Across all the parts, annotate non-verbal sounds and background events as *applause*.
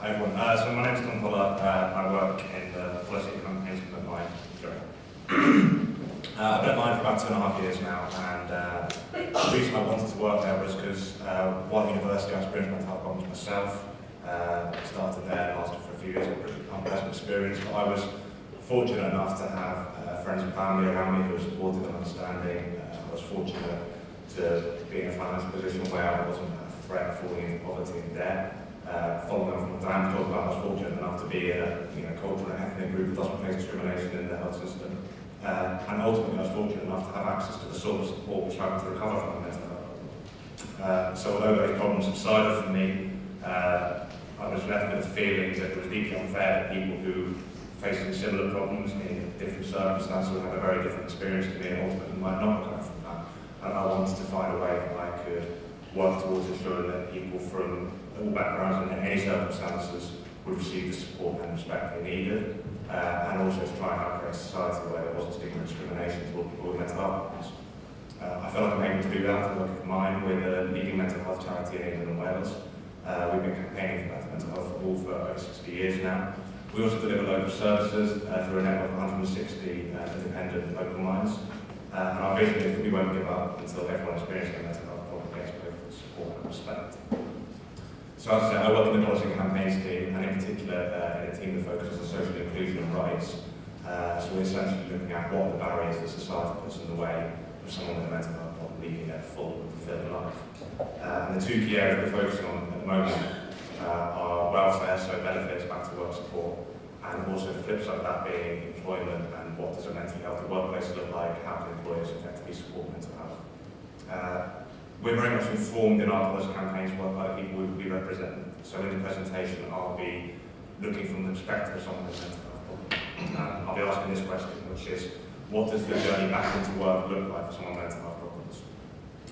Hi everyone. Uh, so my name is Tom Pollard. Uh, I work in the policy and campaigns at Mind. *clears throat* Uh, I've been at Mind for about two and a half years now, and uh, the reason I wanted to work there was because uh, university I experienced mental health problems myself. Uh, started there, lasted for a few years, unpleasant experience, but I was fortunate enough to have uh, friends and family around me who were supportive and understanding. Uh, I was fortunate to be in a financial position where I wasn't a threat of falling into poverty and debt uh, following on from what Dan talked about, I was fortunate enough to be in a you know, cultural and ethnic group that doesn't face discrimination in the health system. Uh, and ultimately, I was fortunate enough to have access to the sort of support which helped to recover from mental health uh, so although those problems subsided for me, uh, I was left with the feeling that it was deeply unfair that people who facing similar problems in different circumstances have a very different experience to me and ultimately might not recover from that. And I wanted to find a way that I could work towards ensuring that people from all backgrounds and in any circumstances would receive the support and respect they needed, uh, and also to try and create a society where there wasn't stigma and discrimination toward people with mental health problems. Uh, I feel like I'm able to do that through work of Mind with a leading mental health charity in England and Wales. Uh, we've been campaigning for better mental health for all for over 60 years now. We also deliver local services uh, through a network of 160 uh, independent local Minds. Uh, and our vision is that we won't give up until everyone experiencing mental health problem gets both support and respect. So as I said, I work in the policy and campaigns team, and in particular uh, in a team that focuses on social inclusion and rights. Uh, so we're essentially looking at what the barriers that society puts in the way of someone with a mental health problem leading a full and fulfilled life. Uh, and the two key areas we're focusing on at the moment uh, are welfare, so benefits, back to work support, and also the flip side of that being employment and what does a mentally healthy workplace look like, how can employers effectively support mental health. Uh, we're very much informed in our policy campaigns by the people we, represent. So in the presentation, I'll be looking from the perspective of someone with mental health. Um, I'll be asking this question, which is, what does the journey back into work look like for someone with mental health problems?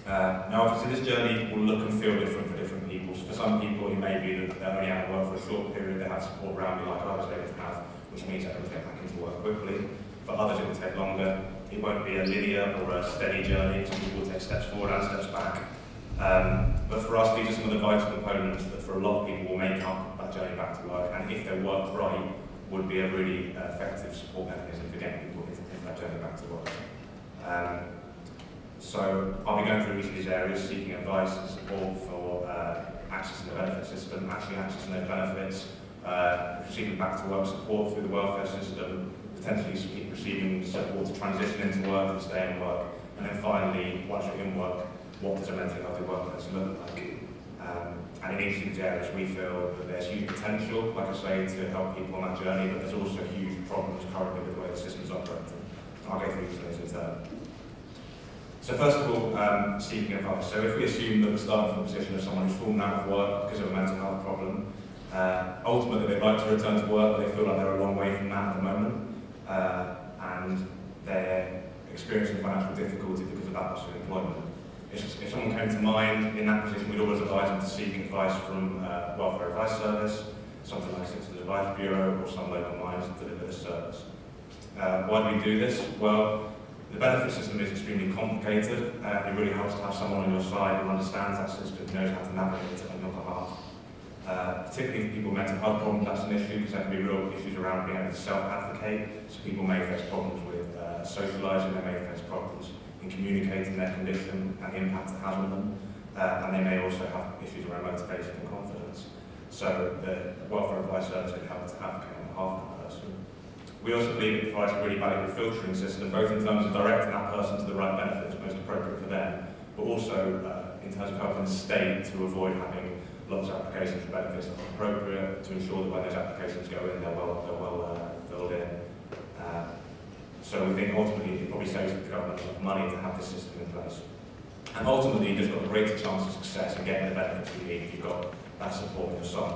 Uh, now, obviously, this journey will look and feel different for different people. So for some people, it may be that they're only out of work for a short period, they have support around me like I was able to have, which means they will get back into work quickly. For others, it will take longer. It won't be a linear or a steady journey. Some people will take steps forward and steps back. Um, but for us, these are some of the vital components that for a lot of people will make up that journey back to work. And if they work right, would be a really effective support mechanism for getting people into, that journey back to work. Um, so I'll be going through each of these areas, seeking advice and support for uh, accessing the benefit system, actually accessing those benefits, uh, receiving back to work support through the welfare system, potentially receiving support to transition into work and stay in work, and then finally, once you're in work, what does a mentally healthy workplace look like? Um, and in each of these areas, we feel that there's huge potential, like I say, to help people on that journey, but there's also huge problems currently with the way the system's operating. I'll go through those in turn. So first of all, um, seeking advice. So if we assume that we're starting from the position of someone who's fallen out of work because of a mental health problem, uh, ultimately they'd like to return to work, but they feel like they're a long way from that at the moment uh, and they're experiencing financial difficulty because of that loss of employment. If, if someone came to Mind in that position, we'd always advise them to seek advice from uh, Welfare Advice Service, something like Citizens Advice Bureau, or some local Minds that deliver this service. Uh, why do we do this? Well, the benefit system is extremely complicated. Uh, it really helps to have someone on your side who understands that system, knows how to navigate it on your behalf. Uh, particularly for people with mental health problems, that's an issue because there can be real issues around being able to self-advocate. So people may face problems with uh, socialising, they may face problems in communicating their condition and the impact it has on them. Uh, and they may also have issues around motivation and confidence. So the welfare advice service can help to advocate on behalf of the person. We also believe it provides a really valuable filtering system, both in terms of directing that person to the right benefits most appropriate for them, but also uh, in terms of helping the state to avoid having lots of applications for benefits that are appropriate to ensure that when those applications go in, they're well, they're well uh, filled in. Uh, so we think ultimately it probably saves the government a lot of money to have this system in place. And ultimately, you've got a greater chance of success in getting the benefits you need if you've got that support on your side.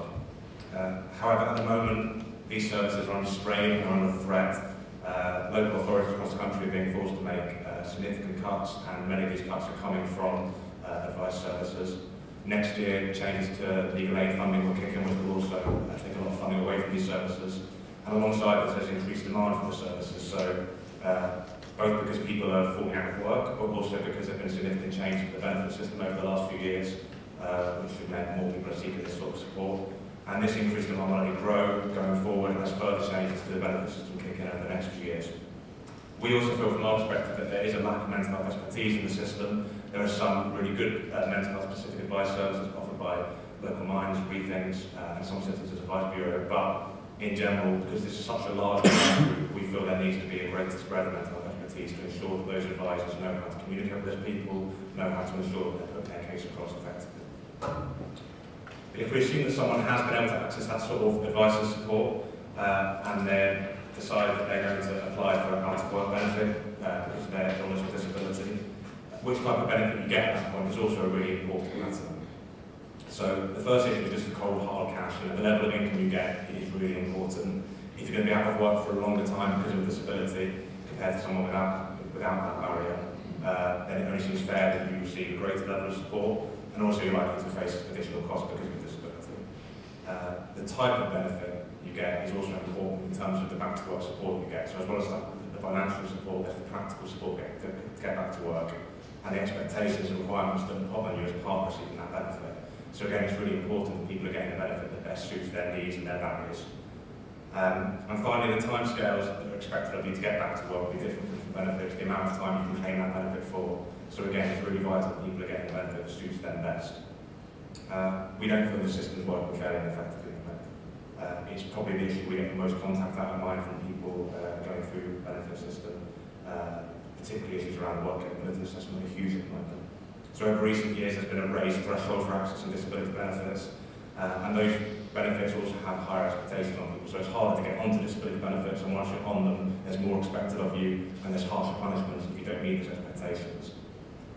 Uh, however, at the moment, these services are under strain and under threat. Uh, local authorities across the country are being forced to make uh, significant cuts, and many of these cuts are coming from uh, advice services. next year change to legal aid funding will kick in, which will also uh, take a lot of funding away from these services. And alongside this, there's increased demand for the services. So uh, both because people are falling out of work, but also because there have been significant changes to the benefit system over the last few years, uh, which have meant more people are seeking this sort of support. And this increased demand will only grow going forward as further changes to the benefit system kick in over the next few years. We also feel from our perspective that there is a lack of mental health expertise in the system There are some really good uh, mental health specific advice services offered by local Minds, Rethink, uh, and some as advice bureau, but in general, because this is such a large group, we feel there needs to be a greater spread of mental health expertise to ensure that those advisors know how to communicate with those people, know how to ensure that they put their case across effectively. If we assume that someone has been able to access that sort of advice and support, uh, and then decide that they're going to apply for a out of work benefit uh, because of their illness or disability, which type of benefit you get at that point is also a really important matter. So the first issue is just the cold hard cash. You know, the level of income you get is really important. If you're going to be out of work for a longer time because of a disability compared to someone without, without that barrier, uh, then it only seems fair that you receive a greater level of support and also you're likely to face additional costs because of disability. Uh, the type of benefit you get is also important in terms of the back to work support you get. So as well as the financial support, there's the practical support to, to get back to work and the expectations and requirements that are put on you as part of receiving that benefit. So again, it's really important that people are getting the benefit that best suits their needs and their values. Um, and finally, the timescales that are expected of you to get back to work will be different from benefits, the amount of time you can claim that benefit for. So again, it's really vital that people are getting the benefit that suits them best. Uh, we don't feel the system's working fairly effectively. Uh, it's probably the issue we get the most contact out of Mind from people uh, going through the benefit system, uh, particularly issues around work capability assessment are huge in London. So over recent years there's been a raised threshold for access and disability benefits uh, and those benefits also have higher expectations on people. So it's harder to get onto disability benefits and once you're on them there's more expected of you and there's harsher punishments if you don't meet those expectations.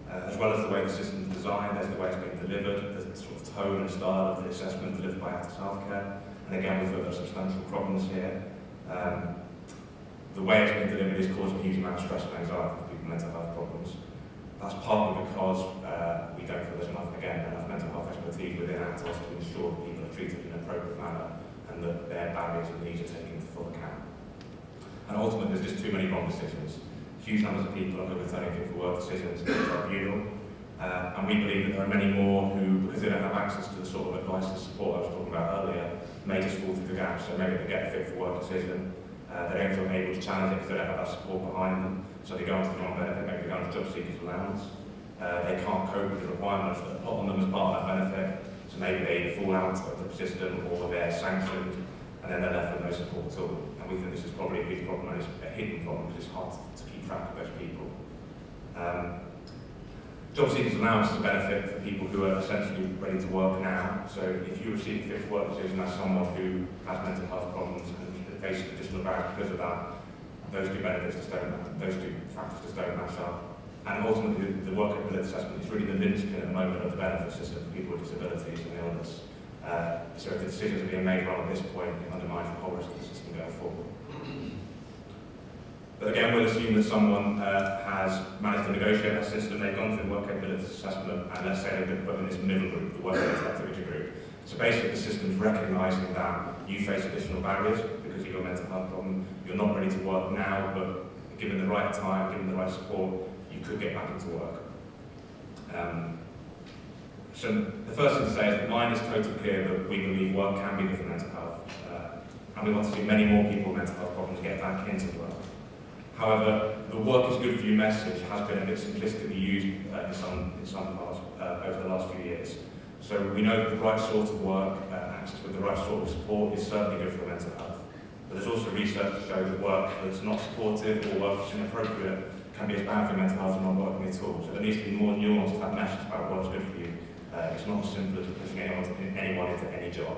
Uh, as well as the way the system is designed, there's the way it's being delivered, there's the sort of tone and style of the assessment delivered by Athos Healthcare. And again, we've got substantial problems here. Um, the way it's been delivered is causing huge amount of stress and anxiety for people with mental health problems. That's partly because uh, we don't feel there's enough, again, enough mental health expertise within Actos to ensure that people are treated in an appropriate manner and that their barriers and needs are taken into full account. And ultimately, there's just too many wrong decisions. Huge numbers of people are overturning fit for work decisions in the tribunal. Uh, and we believe that there are many more who, because they don't have access to the sort of advice and support I was talking about earlier, may just fall through the gaps. So maybe they get a fit for work decision, uh, they don't feel able to challenge it because they don't have that support behind them. So they go into the wrong benefit, maybe they go into job seekers allowance. Uh, they can't cope with the requirements that are put on them as part of that benefit. So maybe they fall out of the system or they're sanctioned and then they're left with no support at all. And we think this is probably a big problem and it's a hidden problem because it's hard to keep track of those people. Um, Job seekers allowance is a benefit for people who are essentially ready to work now. So if you receive a fifth work decision as someone who has mental health problems and faces additional barriers because of that, those two benefits just don't, those two factors don't match up. And ultimately, the, work ability assessment is really the linchpin at the moment of the benefit system for people with disabilities and illness. Uh, so if the decisions are being made wrong at this point, it undermines the whole rest of the system going forward. But again, we'll assume that someone uh, has managed to negotiate that system, they've gone through the work capability assessment, and let's say they've been put in this middle group, the work activity group. So basically, the system's recognising that you face additional barriers, because got a mental health problem, you're not ready to work now, but given the right time, given the right support, you could get back into work. Um, so the first thing to say is that Mind is totally clear that we believe work can be good for mental health, uh, and we want to see many more people with mental health problems get back into work. However, the work is good for you message has been a bit simplistically used uh, in some, in some parts uh, over the last few years. So we know that the right sort of work, uh, access with the right sort of support is certainly good for mental health. But there's also research to show that work that's not supportive or work that's inappropriate can be as bad for mental health as not working at all. So there needs to be more nuance to that message about what's good for you. Uh, it's not as simple as pushing anyone, to, anyone into any job.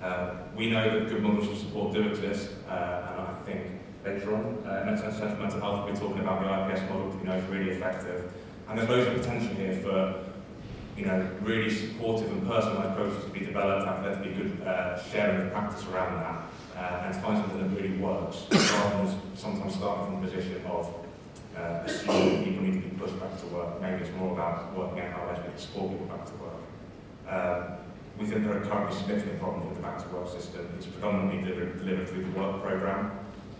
Uh, we know that good models of support do exist, uh, and I think later on, uh, mental and mental health, we'll be talking about the IPS model, which we know is really effective. And there's loads of potential here for you know, really supportive and personalised approaches to be developed and there to be good uh, sharing of practice around that uh, and to find something that really works *coughs* rather than sometimes starting from the position of uh, assuming people need to be pushed back to work. Maybe it's more about working out how best we can support people back to work. Um, we think there are currently significant problems with the back to work system. It's predominantly delivered, delivered through the work programme.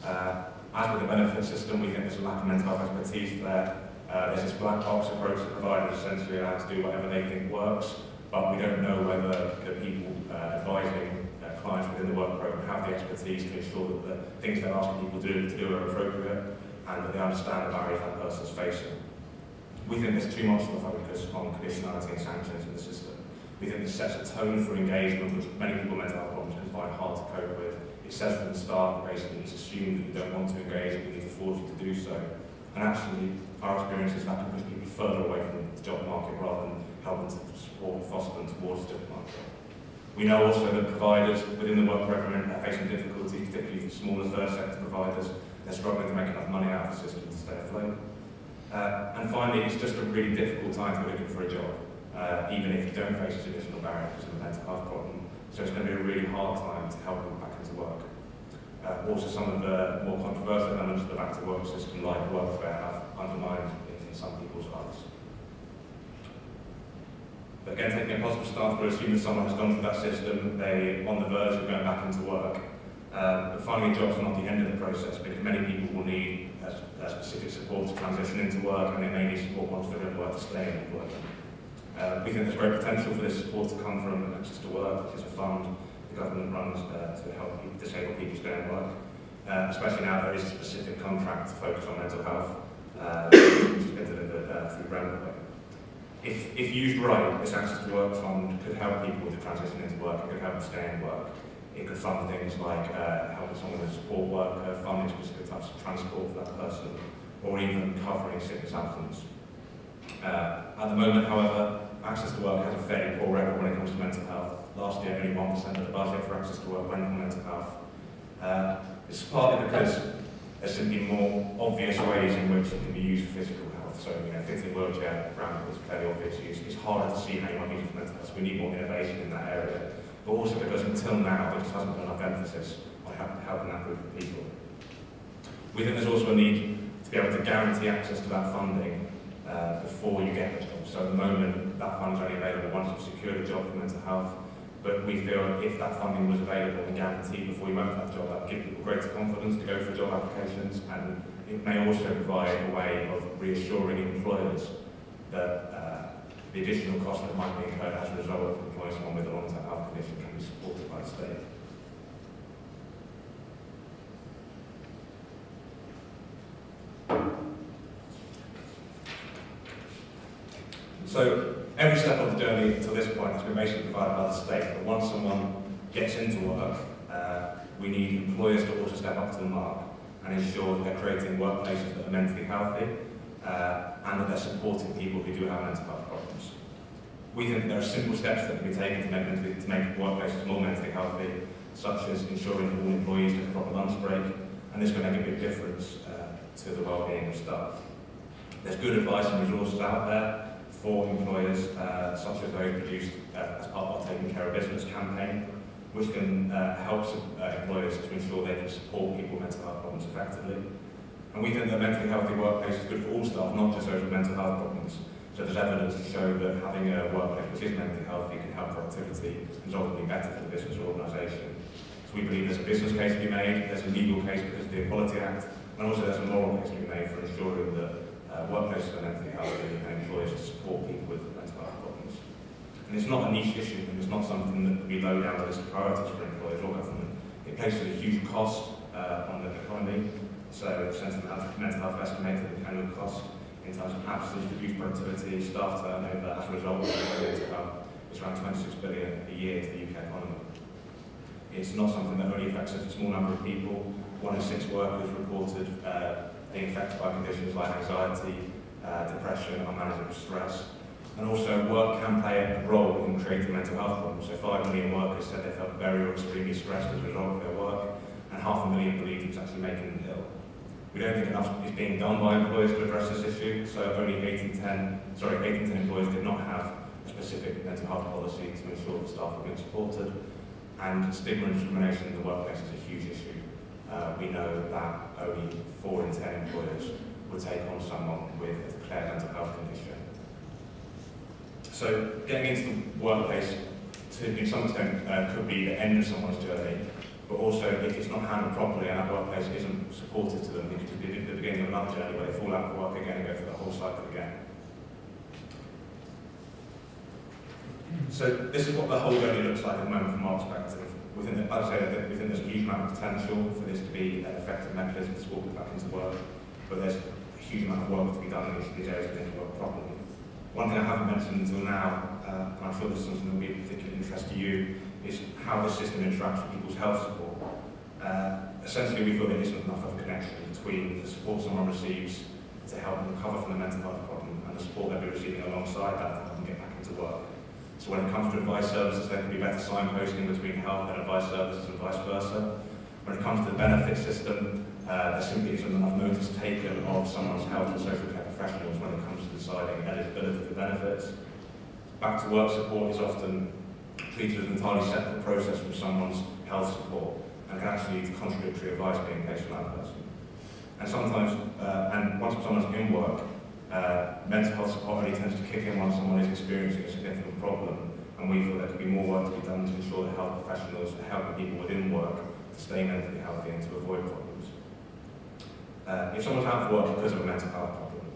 Uh, as with the benefit system, we think there's a lack of mental health expertise there. Uh, there's this black box approach that providers essentially allowed to do whatever they think works, but we don't know whether the people uh, advising uh, clients within the work program have the expertise to ensure that the things they're asking people to do, to do are appropriate and that they understand the barriers that person's facing. We think there's too much of a focus on conditionality and sanctions in the system. We think this sets a tone for engagement which many people with mental health problems can find hard to cope with. It says from the start basically it's assumed that you don't want to engage, we need to force you to do so. And actually, our experience is that can push people further away from the job market rather than helping to support and foster them towards the job market. We know also that providers within the work program are facing difficulties, particularly for smaller third sector providers. They're struggling to make enough money out of the system to stay afloat. Uh, and finally, it's just a really difficult time to looking for a job, uh, even if you don't face traditional barrier because of a mental health problem. So it's going to be a really hard time to help them back into work. Uh, also, some of the more controversial elements of the back to work system, like welfare, have undermined in, in some people's eyes. But again, taking a positive stance, we assume that someone has gone through that system, they're on the verge of going back into work. Um, but finding a job is not the end of the process because many people will need a specific support to transition into work and they may need support once they're in work to stay in employment. Uh, we think there's great potential for this support to come from Access to Work, which is a fund the government runs uh, to help disabled people stay in work. Uh, especially now there is a specific contract to focus on mental health, has uh, through Remploy. If, if used right, this Access to Work fund could help people with the transition into work, it could help them stay in work. It could fund things like uh, helping someone with a support worker, funding specific types of transport for that person, or even covering sickness absence. Uh, at the moment, however, Access to Work has a fairly poor record when it comes to mental health. Last year, only 1% of the budget for Access to Work went on mental health. Uh, it's partly because there's simply more obvious ways in which it can be used for physical health. So, you know, fitting wheelchair ramp was fairly obvious use. It's harder to see how you might use it for mental health. So we need more innovation in that area. But also because until now, there just hasn't been enough emphasis on helping that group of people. We think there's also a need to be able to guarantee access to that funding uh, before you get the job. So at the moment, that fund's only available once you've secured a job for mental health. But we feel if that funding was available and guaranteed before you went for that job, that would give people greater confidence to go for job applications and it may also provide a way of reassuring employers that uh, the additional cost that might be incurred as a result of employing someone with a long-term health condition can be supported by the state. So every step of journey to this point has been basically provided by the state, but once someone gets into work, uh, we need employers to also step up to the mark and ensure that they're creating workplaces that are mentally healthy uh, and that they're supporting people who do have mental health problems. We think there are simple steps that can be taken to make, mentally, to make workplaces more mentally healthy, such as ensuring all employees get a proper lunch break, and this can make a big difference uh, to the well-being of staff. There's good advice and resources out there for employers, uh, such as those produced uh, as part of our Taking Care of Business campaign, which can uh, help uh, employers to ensure they can support people with mental health problems effectively. And we think that a mentally healthy workplace is good for all staff, not just those with mental health problems. So there's evidence to show that having a workplace which is mentally healthy can help productivity and ultimately better for the business or organisation. So we believe there's a business case to be made, there's a legal case because of the Equality Act, and also there's a moral case to be made for ensuring that uh, workplaces are mentally healthy and employers to support people with mental health problems. And it's not a niche issue, and it's not something that we low down the list of priorities for employers or government. It places a huge cost uh, on the economy, so the Centre for Mental Health estimated the annual cost in terms of absence, reduced productivity, staff turnover as a result of mental health is around 26 billion a year to the UK economy. It's not something that only affects a small number of people. One in six workers reported uh, being affected by conditions like anxiety, uh, depression, unmanageable stress. And also work can play a role in creating mental health problems. So 5 million workers said they felt very or extremely stressed as a result of their work, and half a million believed it was actually making them ill. We don't think enough is being done by employers to address this issue, so only 8 in 10, sorry, 8 in 10 employers did not have a specific mental health policy to ensure that staff were being supported. And stigma and discrimination in the workplace is a huge issue uh, we know that only 4 in 10 employers would take on someone with a declared mental health condition. So getting into the workplace to, some extent uh, could be the end of someone's journey, but also if it's not handled properly and that workplace isn't supportive to them, it could be the beginning of another journey where they fall out of work again and go through the whole cycle again. so this is what the whole journey looks like at the moment from our perspective. within the, I'd say that within there's a huge amount of potential for this to be an effective mechanism to support back into work, but there's a huge amount of work to be done in these, these areas to work properly. One thing I haven't mentioned until now, uh, and I'm sure this is something that will be of particular interest to you, is how the system interacts with people's health support. Uh, essentially, we feel there isn't enough of a connection between the support someone receives to help them recover from the mental health problem and the support they'll be receiving alongside that to help them get back into work. So when it comes to advice services, there can be better signposting between health and advice services and vice versa. When it comes to the benefit system, uh, there simply isn't enough notice taken of someone's health and social care professionals when it comes to deciding eligibility for benefits. Back to work support is often treated as an entirely separate process from someone's health support and can actually lead to contradictory advice being placed on that person. And sometimes, uh, and once someone's in work, uh, mental health support only tends to kick in when someone is experiencing a significant problem, and we feel there could be more work to be done to ensure that health professionals are helping people within work to stay mentally healthy and to avoid problems. Uh, if someone's out of work because of a mental health problem,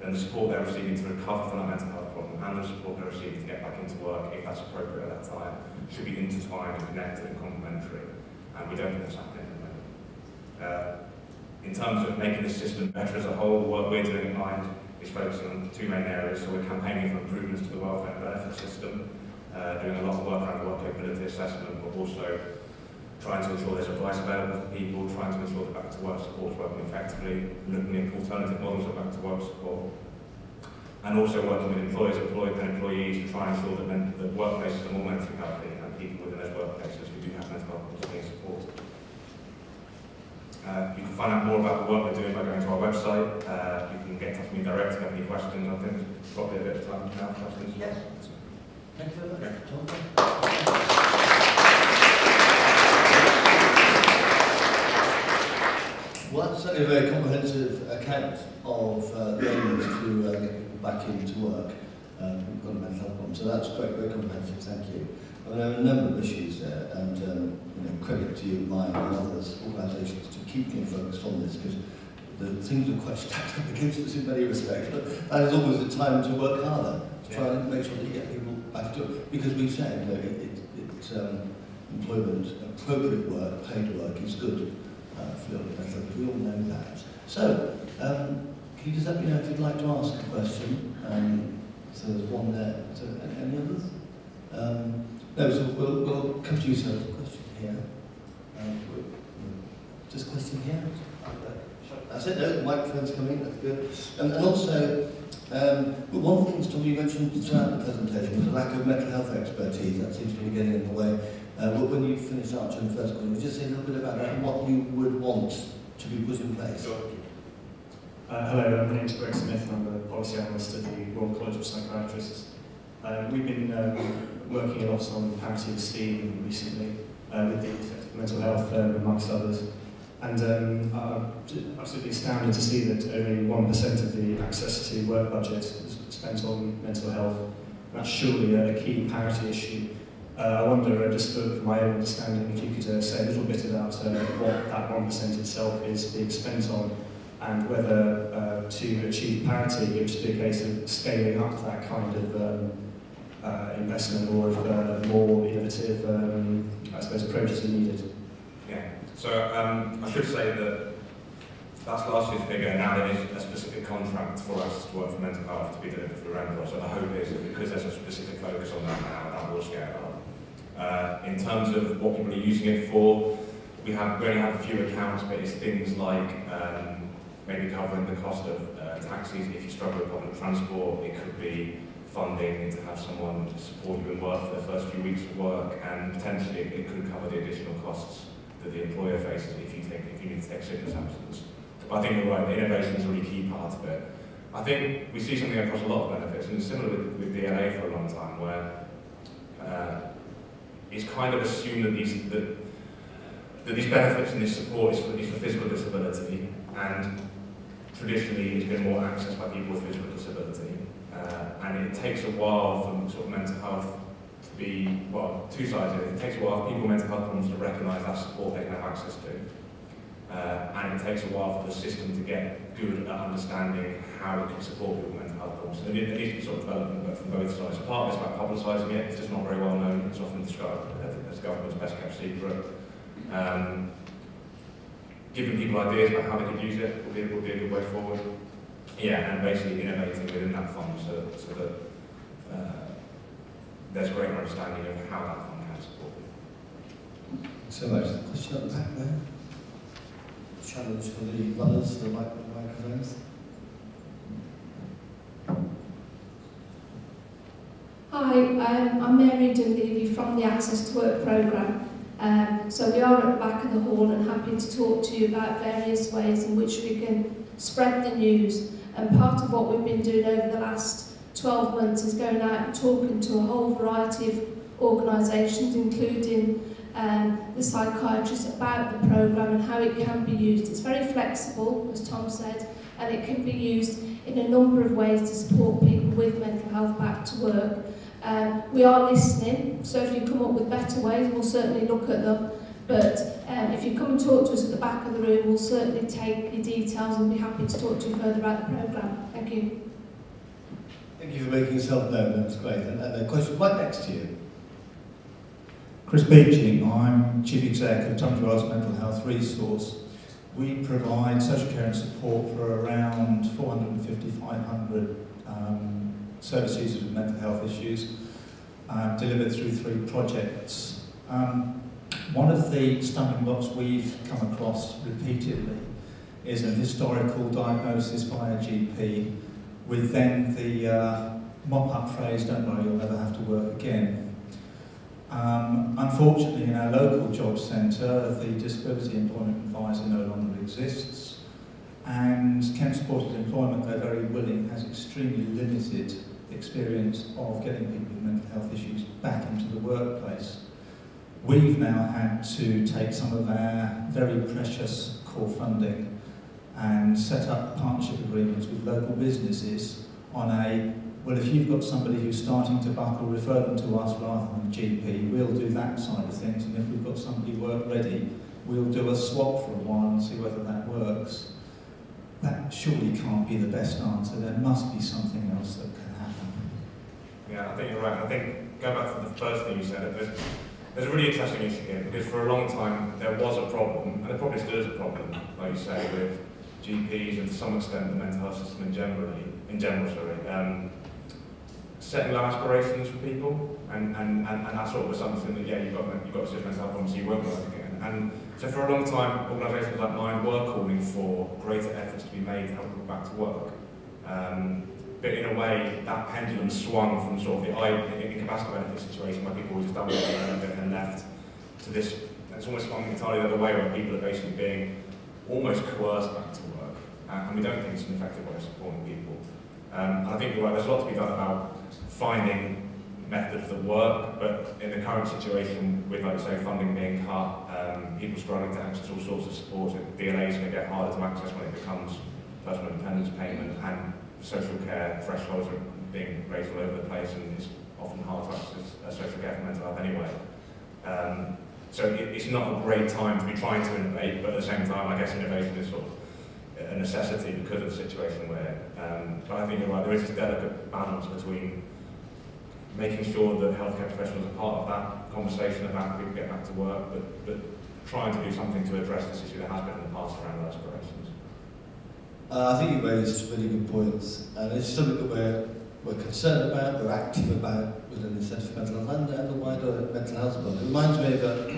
then the support they're receiving to recover from that mental health problem and the support they're receiving to get back into work, if that's appropriate at that time, should be intertwined and connected and complementary. And we don't think that's happening at the moment. Uh, in terms of making the system better as a whole, what we're doing in Mind is focusing on two main areas. So we're campaigning for improvements to the welfare and benefit system, uh, doing a lot of work around work capability assessment, but also trying to ensure there's advice available for people, trying to ensure that back to work support is working effectively, looking at alternative models of back to work support, and also working with employers, employed and employees to try and ensure that, men, that workplaces are more mentally healthy and people within those workplaces who do have mental health supported. Uh, you can find out more about the work we're doing by going to our website. Uh, you can get in touch with me directly if you have any questions. I think there's probably a bit of time now for questions. Yes. Thank you very much. Yeah. Well, that's certainly a very comprehensive account of uh, the areas to uh, get people back into work. Um, we've got a mental health problem, so that's great, very comprehensive, thank you. Mean, there are a number of issues there, and um, you know, credit to you, Mind, and others, organisations, to keep me focused on this, because the things are quite *laughs* stacked up against us in many respects, but that is always the time to work harder, to try and make sure that you get people back to it. Because we've said, you know, it, it, it's um, employment, appropriate work, paid work is good uh, for your health. We all know that. So, um, can you just let me know if you'd like to ask a question? Um, so there's one there. So, any others? Um, no, so we'll, we'll come to you, sir. Question here. Um, just question here. That's it, no, the microphone's coming, that's good. And, and also, um, but one thing, Tom, you mentioned throughout the presentation was the lack of mental health expertise. That seems to be getting in the way. Uh, but when you finish Archer the first you just say a little bit about that and what you would want to be put in place? Uh, hello, my name is Greg Smith I'm a policy analyst at the Royal College of Psychiatrists. Um, we've been um, working a lot on parity of esteem recently uh, with the mental health, um, amongst others. And um, I'm absolutely astounded to see that only 1% of the access to work budget is spent on mental health. That's surely a key parity issue. Uh, I wonder, uh, just for, for my own understanding, if you could uh, say a little bit about uh, what that 1% itself is being spent on and whether uh, to achieve parity it would just be a case of scaling up that kind of um, uh, investment or if uh, more innovative, um, I suppose, approaches are needed. Yeah, so um, I should say that that's last year's figure, now there is a specific contract for us to work for mental health to be delivered through Rendell, so the hope is that because there's a specific focus on that now, that will scale up. Uh, in terms of what people are using it for, we have we only have a few accounts, but it's things like um, maybe covering the cost of uh, taxis if you struggle with public transport. It could be funding to have someone support you in work for the first few weeks of work, and potentially it could cover the additional costs that the employer faces if you take if you need to take sickness absence. But I think you're right. The innovation is a really key part of it. I think we see something across a lot of benefits, and it's similar with, with DLA for a long time, where uh, it's kind of assumed that these that, that these benefits and this support is for, is for physical disability, and traditionally it's been more accessed by people with physical disability. Uh, and it takes a while for sort of mental health to be, well, two sides of it. It takes a while for people mental health problems to recognise that support they can have access to. Uh, and it takes a while for the system to get good at understanding how it can support people mental health problems. So there needs to be sort of development from both sides. Part of it's about publicising it, it's just not very well known, it's often described as government's best kept secret. Um, giving people ideas about how they could use it be, would be a good way forward. Yeah, and basically innovating within that fund so, so that uh, there's greater understanding of how that fund can support people. So much. Question at the back there. Challenge for the runners, the mic- microphones. Hi, um, I'm Mary Dunleavy from the Access to Work programme. Um, so we are at the back of the hall and happy to talk to you about various ways in which we can spread the news. And part of what we've been doing over the last 12 months is going out and talking to a whole variety of organisations, including um, the psychiatrists, about the programme and how it can be used. It's very flexible, as Tom said, and it can be used in a number of ways to support people with mental health back to work. Um, we are listening, so if you come up with better ways, we'll certainly look at them. But um, if you come and talk to us at the back of the room, we'll certainly take your details and be happy to talk to you further about the programme. Thank you. Thank you for making yourself known, that's great. And, and a question right next to you. Chris Beeching, I'm Chief Exec of Tunbridge Wells Mental Health Resource. We provide social care and support for around 450, 500 um, service users with mental health issues, um, delivered through three projects. Um, one of the stumbling blocks we've come across repeatedly is an historical diagnosis by a GP with then the uh, mop-up phrase, don't worry, you'll never have to work again. Um, unfortunately, in our local job centre, the Disability Employment Advisor no longer exists, and Kent Supported Employment, though very willing, has extremely limited experience of getting people with mental health issues back into the workplace. We've now had to take some of our very precious core funding and set up partnership agreements with local businesses on a well, if you've got somebody who's starting to buckle, refer them to us rather than GP. We'll do that side of things, and if we've got somebody work ready, we'll do a swap for a while and see whether that works. That surely can't be the best answer. There must be something else that can happen. Yeah, I think you're right. I think, go back to the first thing you said, there's, a really interesting issue here because for a long time there was a problem, and there probably still is a problem, like you say, with GPs and to some extent the mental health system in generally, in general, sorry, um, setting low aspirations for people, and, and, and, and that sort of assumption that, yeah, you've got, you've got serious mental health problems, so you won't work again. And so for a long time, organisations like Mind were calling for greater efforts to be made to help people back to work. Um, but in a way, that pendulum swung from sort of the incapacity benefit situation where people were just with their benefit and left to this, it's almost swung entirely the other way where people are basically being almost coerced back to work. Uh, and we don't think it's an effective way of supporting people. Um, I think right, there's a lot to be done about finding methods that work, but in the current situation with, like say, funding being cut, um, people struggling to access all sorts of support, DLA is going to get harder to access when it becomes personal independence payment and social care thresholds are being raised all over the place and it's often hard to access social care for mental health anyway. Um, so it, it's not a great time to be trying to innovate, but at the same time, I guess innovation is sort of a necessity because of the situation we're um, but I think you're right, there is this delicate balance between making sure that healthcare professionals are part of that conversation about people get back to work, but, but trying to do something to address this issue that has been in the past around aspirations. Uh, I think you raised some really good points, and it's something that we're, we're concerned about, we're active about within the Centre for Mental Health and, and the wider mental health body. It reminds me of a,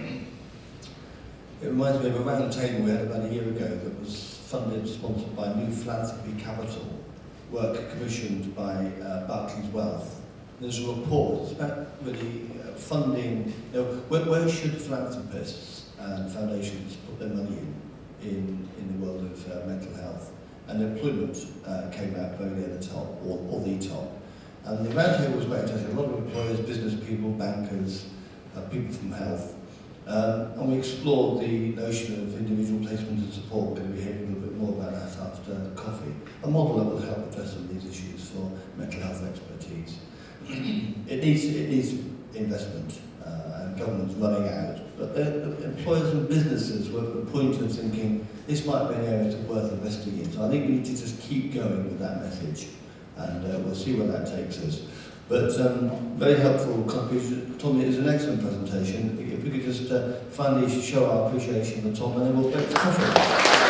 it reminds me of a round table we had about a year ago that was funded, sponsored by New Philanthropy Capital, work commissioned by uh, Barclays Wealth. There's a report, it's about really uh, funding, you know, where, where should philanthropists and foundations put their money in? and employment uh, came out very at the top, or, or the top. And the roundtable was quite interesting. A lot of employers, business people, bankers, uh, people from health. Um, and we explored the notion of individual placement and support. We're going to be hearing a little bit more about that after coffee. A model that will help address some of these issues for mental health expertise. *clears throat* it, needs, it needs investment uh, and government's running out But uh, employers and businesses were at the point of thinking, this might be an area that's worth investing in. So I think we need to just keep going with that message and uh, we'll see where that takes us. But um, very helpful contribution. Tom, it was an excellent presentation. If we could just uh, finally show our appreciation to Tom and then we'll get to coffee.